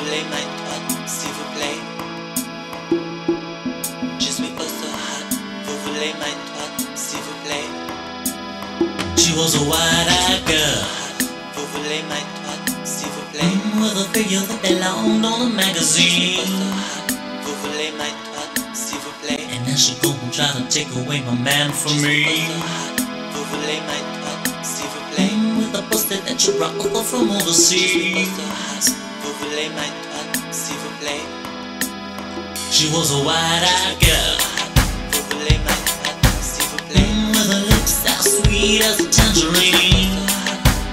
voulez my s'il vous plaît. Je suis pas so hot, vous voulez my s'il vous plaît. She was a wide-eyed girl Vous voulez my s'il vous plaît. With a figure that belonged on a magazine. Vous voulez my s'il vous plaît. And now she go and try to take away my man from me. Vous voulez my s'il vous plaît. With a busted that you brought over from overseas Vous voulez m'être s'il vous plaît. She was a wide-eyed girl Vous voulez m'être s'il vous plaît. mm, with her lips as sweet as a tangerine.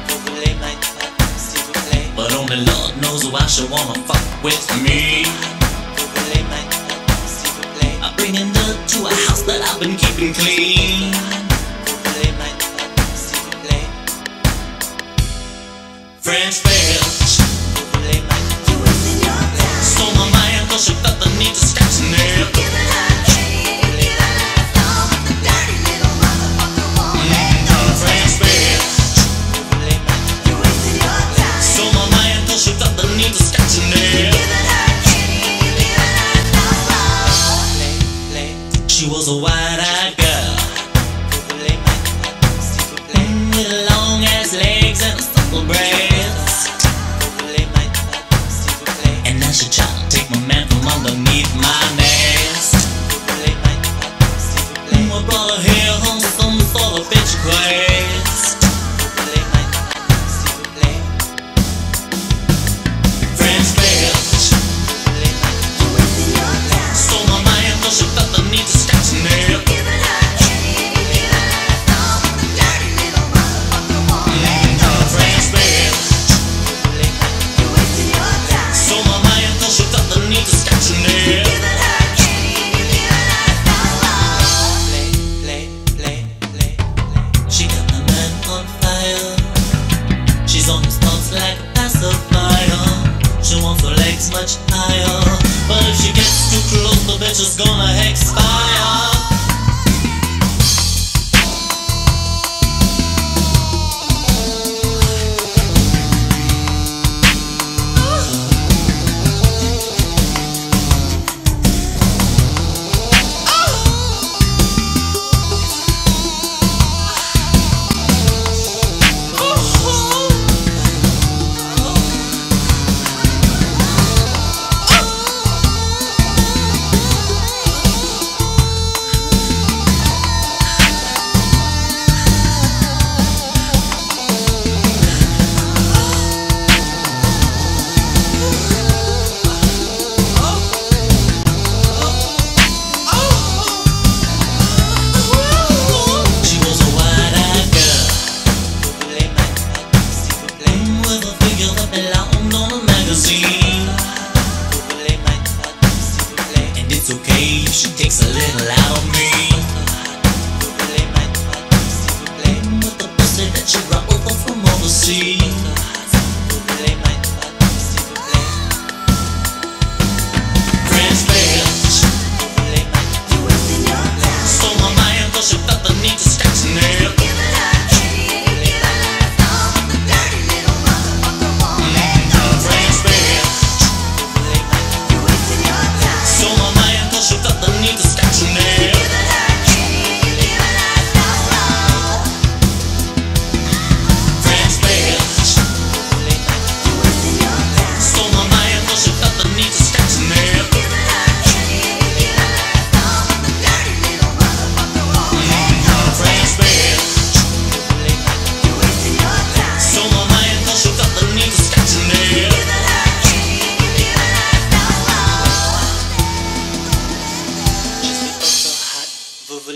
Vous voulez m'être s'il vous plaît. But only Lord knows why she wanna fuck with me. Vous voulez m'être s'il vous plaît. I'm bringing dirt to a house that I've been keeping clean. Vous voulez m'être s'il vous plaît. French bitch my man 'cause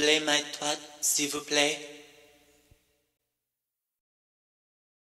Je suis oh so hot. Vous voulez m'être s'il vous plaît.